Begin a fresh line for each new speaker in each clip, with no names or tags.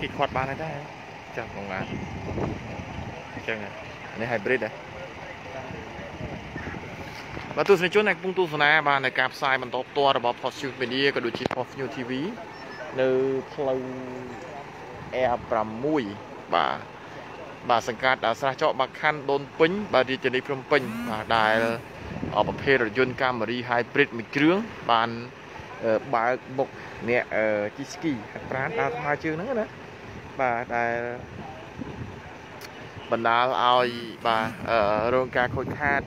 គេខាត់បានហើយដែរចាំក្នុងឡានអញ្ចឹងនេះ hybrid ដែរបាទទស្សនិកជនដែលកំពុងទស្សនាបាទនៅការផ្សាយបន្តផ្ទាល់របស់ Post News Media ក៏ដូចជា Post News TV នៅផ្លូវ R6 បាទបាទសង្កាត់ស្រះចកបាក់ខណ្ឌដូនពេញបាទរាជធានីភ្នំពេញបាទដែលប្រភេទរថយន្តកាមេរី Hybrid មួយគ្រឿងបានបើកមុខអ្នកជីស្គីហាត់ប្រាណដើរថ្មើរជើងហ្នឹងណា បាទដែលបណ្ដាលឲ្យបាទរងការខូចខាត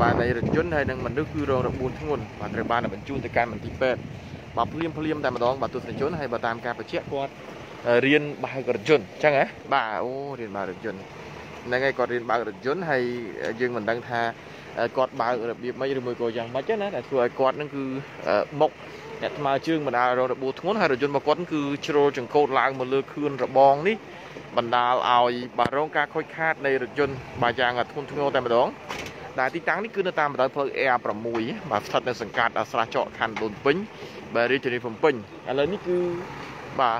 បាទនៃរថយន្តហើយនិងមនុស្សគឺរងរបួសធ្ងន់បាទត្រូវបានបញ្ជូនទៅកាន់មន្ទីរពេទ្យបាទភ្លាមភ្លាមតែម្ដងបាទទស្សនិកជនហើយបើតាមការបញ្ជាក់គាត់រៀនបើករថយន្តអញ្ចឹងហ៎បាទអូរៀនបើករថយន្តហ្នឹងហើយគាត់រៀនបើករថយន្តហើយយើងមិនដឹងថាគាត់បើករបៀបម៉េចឬមួយក៏យ៉ាងម៉េចណាតែធ្វើឲ្យគាត់នឹងគឺមុខ អ្នកថ្មើរជើងបណ្ដាលរងរបួសធ្ងន់ហើយរថយន្តរបស់គាត់គឺជ្រុលចង្កូតឡើងមកលើខឿនរបងនេះបណ្ដាលឲ្យបាទរងការខូចខាតនៃរថយន្តបាទយ៉ាងធ្ងន់ធ្ងរតែម្ដងដែលទីតាំងនេះគឺនៅតាមបណ្ដោយផ្លូវ A6 បាទស្ថិតនៅសង្កាត់ស្រះចកខណ្ឌដូនពេញបាទរាជធានីភ្នំពេញឥឡូវនេះគឺបាទ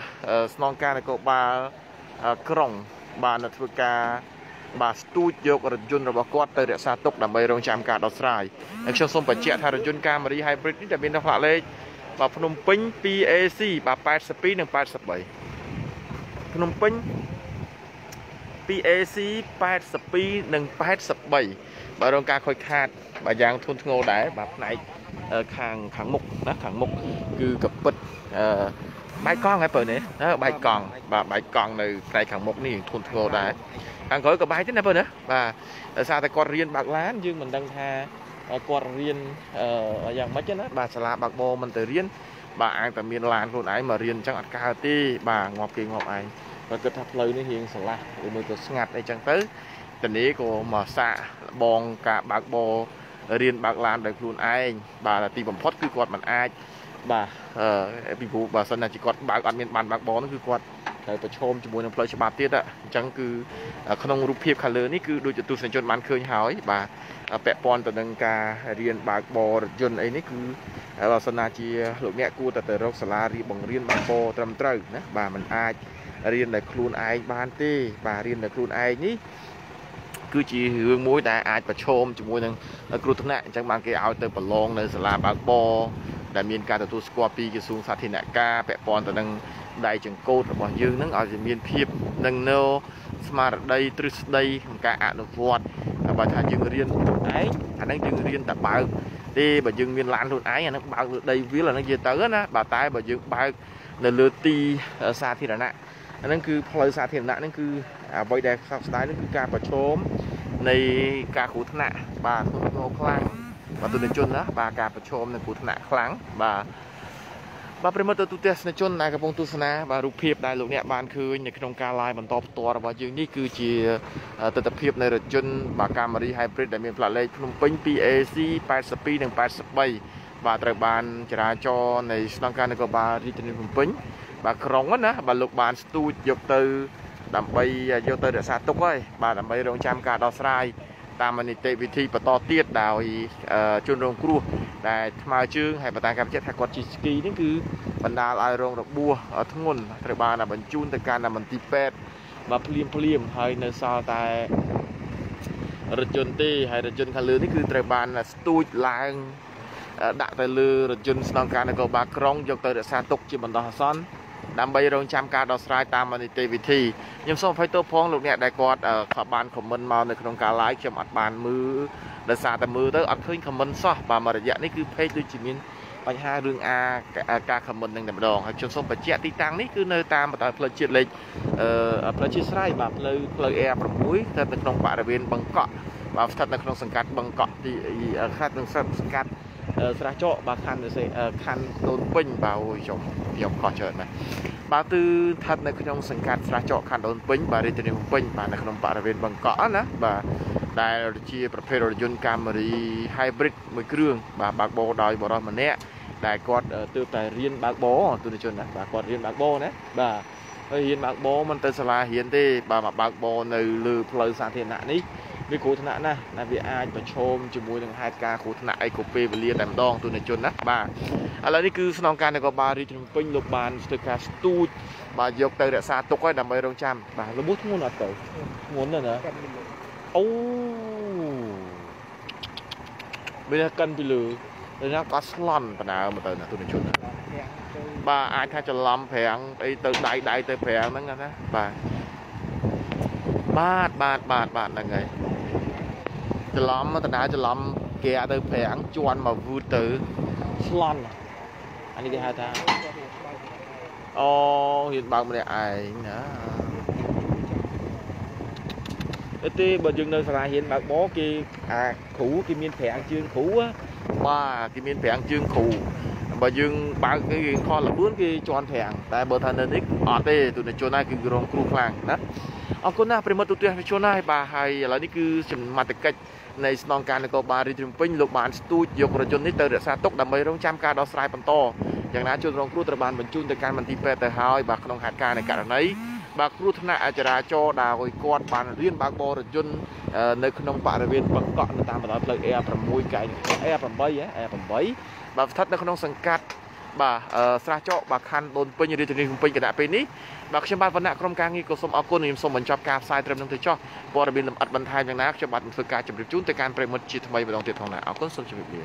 ស្នងការនគរបាលក្រុងបានធ្វើការបាទស្ទូចយករថយន្តរបស់គាត់ទៅរក្សាទុកដើម្បីរងចាំការដោះស្រាយហើយខ្ញុំសូមបញ្ជាក់ថារថយន្តកាមេរី Hybrid នេះដែលមានផ្លាកលេខ បាទភ្នំពេញ 2AC បាទ82និង83ភ្នំពេញ 2AC 82និង83បាទរងការខូចខាត បាទយ៉ាងធ្ងន់ធ្ងរដែរបាទផ្នែកខាងខាងមុខណាខាងមុខគឺកពិតអឺបែកកង់ហើយបើនេះបែកកង់បាទបែកកង់នៅផ្នែកខាងមុខនេះធ្ងន់ធ្ងរដែរខាងក្រោយក៏បែកទេណាបើណាបាទដោយសារតែគាត់រៀនបើកឡានយើងមិនដឹងថា គាត់រៀនយ៉ាងម៉េចណាបាទសាលាបើកបរមិនទៅរៀនបាទអាចតែមានឡានខ្លួនឯងមករៀនអញ្ចឹងអត់កើតទេបាទងាប់គេងាប់ឯងគាត់គិតថាផ្លូវនេះរៀងស្រឡះឬមួយក៏ស្ងាត់អីចឹងទៅតនីក៏មកសាកបងការបើកបររៀនបើកឡានដោយខ្លួនឯងបាទទីបំផុតគឺគាត់មិនអាចបាទអឺពីព្រោះបើសិនណាជាគាត់បើកអត់មានបានបើកបរនោះគឺគាត់ ត្រូវប្រឈមជាមួយនឹងផ្លូវច្បាប់ទៀតអញ្ចឹងគឺក្នុងរូបភាពខាងលើនេះគឺដូចទស្សនិកជនបានឃើញហើយបាទពាក់ព័ន្ធទៅនឹងការរៀនបើកបររថយន្តអីនេះគឺបើសិនណាជាលោកអ្នកគួរតែទៅរកសាលារៀនបង្រៀនបើកបរត្រឹមត្រូវណាបាទมันអាចរៀនដោយខ្លួនឯងបានទេបាទរៀនដោយខ្លួនឯងនេះគឺជារឿងមួយដែលអាចប្រឈមជាមួយនឹងគ្រោះថ្នាក់អញ្ចឹងបានគេឲ្យទៅប្រឡងនៅសាលាបើកបរដែលមានការទទួលស្គាល់ពីក្រសួងសាធារណការពាក់ព័ន្ធទៅនឹង ដៃចង្កូតរបស់យើងនឹងឲ្យវាមានភាពនឹងនៅស្មារតីទ្រឹស្ដីក្នុងការអនុវត្តបើថាយើងរៀនខ្លួនឯងអាហ្នឹងយើងរៀនតែបើកទេបើយើងមានឡានខ្លួនឯងអាហ្នឹងបើកលើដីវាលអាហ្នឹងនិយាយទៅណាបើតែបើយើងបើកនៅលើទីសាធារណៈអាហ្នឹងគឺផ្លូវសាធារណៈហ្នឹងគឺអ្វីដែលសោកស្ដាយហ្នឹងគឺការប្រឈមនៃការគ្រោះថ្នាក់បាទធ្ងន់ធ្ងរខ្លាំងបាទទុនជនណាបាទការប្រឈមនឹងគ្រោះថ្នាក់ខ្លាំងបាទ បាទប្រិមត្តទូទស្សនិកជនដែលកំពុងទស្សនាបាទរូបភាពដែលលោកអ្នកបានឃើញនៅក្នុងការ live បន្តផ្ទាល់របស់យើងនេះគឺជាទស្សនវិជ្ជានៃរថយន្តបាទកាមេរី hybrid ដែលមានផ្លាកលេខភ្នំពេញ 2AC 82និង83បាទត្រូវបានចរាចរណ៍នៃស្នងការនគរបាលរាជធានីភ្នំពេញបាទក្រុងណាបាទលោកបានស្ទូចយកទៅដើម្បីយកទៅរក្សាទុកហើយបាទដើម្បីរងចាំការដោះស្រាយ តាមនីតិវិធីបន្តទៀតដោយជនរងគ្រោះដែលថ្មើរជើងហើយបន្តការបញ្ជាក់ថាគាត់ជិះស្គីនេះគឺបណ្ដាលឲ្យរងរបួសធ្ងន់ត្រូវបានបញ្ជូនទៅកាន់មន្ទីរពេទ្យបាទភ្លាមភ្លាមហើយនៅសល់តែរថយន្តទេហើយរថយន្តខាងលើនេះគឺត្រូវបានស្ទូចឡើងដាក់ទៅលើរថយន្តស្នងការនគរបាលក្រុងយកទៅរក្សាទុកជាបណ្ដោះអាសន្ន ដើម្បីរងចាំការដោះស្រាយតាមនីតិវិធីខ្ញុំសូមអភ័យទោសផងលោកអ្នកដែលគាត់ខកបានខមមិនមកនៅក្នុងការ live ខ្ញុំអត់បានមើលដោយសារតែមើលទៅអត់ឃើញខមមិនសោះបាទមួយរយៈនេះគឺ page ដូចជាមានបញ្ហារឿងអាការខមមិននឹងតែម្ដងហើយខ្ញុំសូមបញ្ជាក់ទីតាំងនេះគឺនៅតាមបណ្ដោយផ្លូវជាតិលេខអឺផ្លូវជាតិស្រ័យបាទផ្លូវផ្លូវ A6 ស្ថិតនៅក្នុងបរិវេណបឹងកក់ បាទស្ថិតនៅក្នុងសង្កាត់បឹងកក់ទីខេត្តនឹងសង្កាត់ស្រះចកបាទខណ្ឌខណ្ឌដូនពេញបាទអូយខ្ញុំខ្ញុំខុសច្រើនណាស់បាទគឺស្ថិតនៅក្នុងសង្កាត់ស្រះចកខណ្ឌដូនពេញបាទរាជធានីភ្នំពេញបាទនៅក្នុងបរិវេណបឹងកក់ណាបាទដែលជាប្រភេទរថយន្តកាមេរី hybrid មួយគ្រឿងបាទបើកបរដោយបរិសម្នាក់ដែលគាត់ទើបតែរៀនបើកបរទូនជនណាបាទគាត់រៀនបើកបរណាបាទហើយរៀនបើកបរមិនទៅសាលារៀនទេបាទមកបើកបរនៅលើផ្លូវសាធារណៈនេះ វាគ្រោះថ្នាក់ណាស់ណាវាអាចប្រឈមជាមួយនឹងហេតុការណ៍គ្រោះថ្នាក់អីគ្រប់ពេលវេលាតែម្ដងទូនជនណាបាទឥឡូវនេះគឺស្នងការនគរបាលរាជភ្នំពេញលោកបានស្ទើរការស្ទូចបាទយកទៅរក្សាទុកហើយដើម្បីរងចាំបាទរបួសធ្ងន់អត់ទៅធ្ងន់ណាស់ណាអូមានតែកិនពីលើតែណាក៏ស្លន់បណ្ដើមកទៅណាទូនជនណាបាទអាចថាច្រឡំប្រាំងអីទៅដៃដៃទៅប្រាំងហ្នឹងណាបាទបាទបាទបាទបាទហ្នឹងហើយ ច្រឡំតណាច្រឡំគេអាចទៅប្រាំងជន់មកវូតទៅស្លន់អានេះគេហៅថាអូហ៊ានបើកម្នាក់ឯងណាអត់ទេបើយើងនៅសាលាហ៊ានបើកបរគេអាគ្រូគេមានប្រាំងជើងគ្រូបាទគេមានប្រាំងជើងគ្រូបើយើងបើកគេខលល4គេជន់ប្រាំងតែបើថានៅនេះអត់ទេទូនជនណាគឺរងគ្រោះខ្លាំងណា អរគុណណាស់ប្រិមត្តទូទាំងជនណាបាទហើយឥឡូវនេះគឺសមត្ថកិច្ចនៃស្នងការនគរបាលរាជភ្នំពេញលោកបានស្ទូចយករថយន្តនេះទៅរក្សាទុកដើម្បីរងចាំការដោះស្រាយបន្តយ៉ាងណាជនរងគ្រោះត្រូវបានបញ្ជូនទៅកាន់មន្ទីរពេទ្យទៅហើយបាទក្នុងហេតុការណ៍នៃករណីបាទគ្រោះថ្នាក់ចរាចរណ៍ដោយគាត់បានរៀនបើកបររថយន្តនៅក្នុងបរិវេណបឹងកក់នៅតាមបណ្ដោយផ្លូវ A6 កែង A8 ហ៎ A8 បាទស្ថិតនៅក្នុងសង្កាត់ បាទស្រះចកបាទខណ្ឌដូនពេញរាជធានីភ្នំពេញគណៈពេលនេះបាទខ្ញុំបាទវណ្ណៈក្រុមការងារក៏សូមអរគុណនិងខ្ញុំសូមបញ្ចប់ការផ្សាយត្រឹមនឹងទៅចោះព័ត៌មានលម្អិតបន្ថែមយ៉ាងណាខ្ញុំបាទនឹងធ្វើការជម្រាបជូនទៅកាន់ប្រិមត្តជាថ្មីម្ដងទៀតផងដែរអរគុណសូមជម្រាបលា